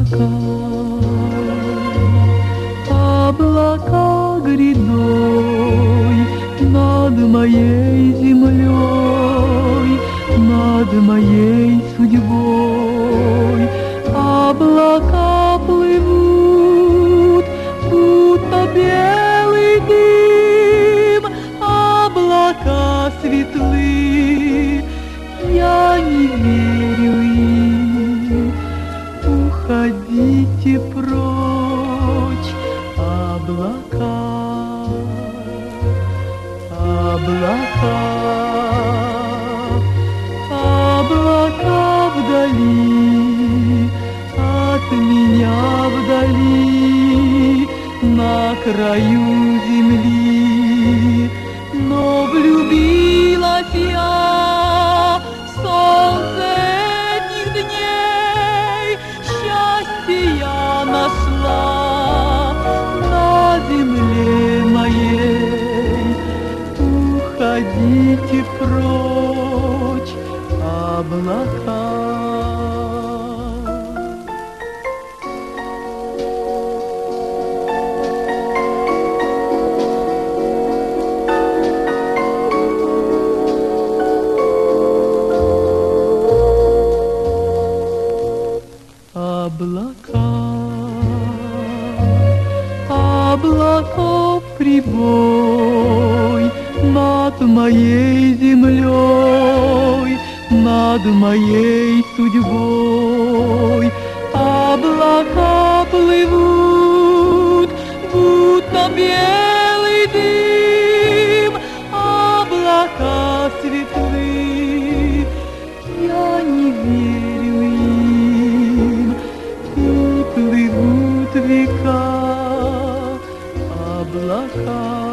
Облака, облака грядой Над моей землей, над моей судьбой прочь, облака, облака, облака вдали, от меня вдали, на краю земли. Но влюбилась я Уходите прочь, облака. Облака, облаков прибой моей землей, над моей судьбой. Облака плывут, будто белый дым, облака светлы, я не верю им, и плывут века облака.